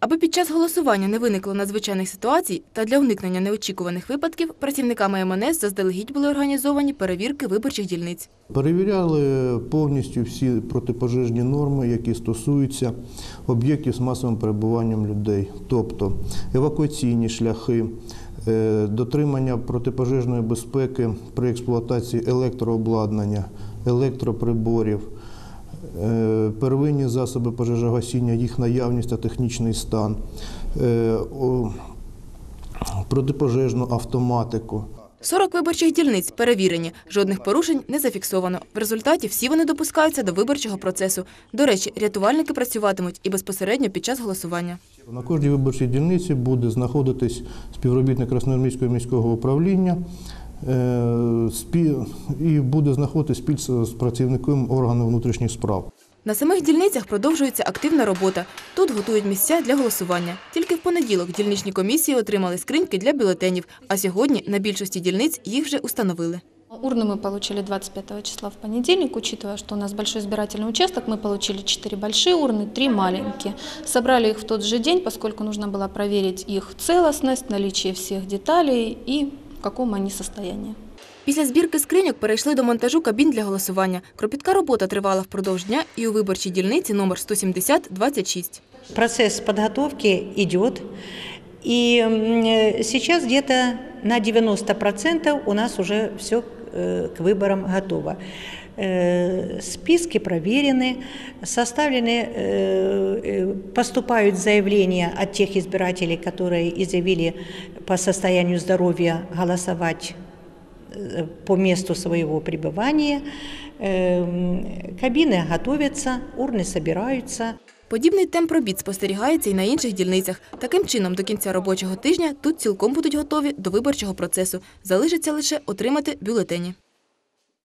Аби під час голосування не виникло надзвичайних ситуацій та для уникнення неочікуваних випадків, працівниками МНС заздалегідь були організовані перевірки виборчих дільниць. Перевіряли повністю всі протипожежні норми, які стосуються об'єктів з масовим перебуванням людей, тобто евакуаційні шляхи, е, дотримання протипожежної безпеки при експлуатації електрообладнання, електроприборів, первинні засоби пожежогасіння, їх наявність та технічний стан, е, протипожежну автоматику. 40 виборчих дільниць перевірені, жодних порушень не зафіксовано. В результаті всі вони допускаються до виборчого процесу. До речі, рятувальники працюватимуть і безпосередньо під час голосування. На кожній виборчій дільниці буде знаходитись співробітник Красноармійського міського управління е, і буде знаходитись спіль з працівником органу внутрішніх справ. На самих дільницях продовжується активна робота. Тут готують місця для голосування. Тільки в понеділок дільничні комісії отримали скриньки для бюлетенів, а сьогодні на більшості дільниць їх вже установили. Урны мы получили 25 числа в понедельник, учитывая, что у нас большой избирательный участок, мы получили 4 большие урны, 3 маленькие. Собрали их в тот же день, поскольку нужно было проверить их целостность, наличие всех деталей и в каком они состоянии. Після збірки скриньок перейшли до монтажу кабін для голосування. Кропітка робота тривала впродовж дня і у виборчій дільниці номер 170-26. Процес підготовки йде. І зараз десь сейчас где-то на 90% у нас уже все к выборам готово. Э, Списки проверены, составлены, э, э, поступают заявления от тех избирателей, которые изъявили по состоянию здоровья голосовать э, по месту своего пребывания. Эм, Кабины готовятся, урны собираются. Подібний темп робіт спостерігається і на інших дільницях. Таким чином, до кінця робочого тижня тут цілком будуть готові до виборчого процесу. Залишиться лише отримати бюлетені.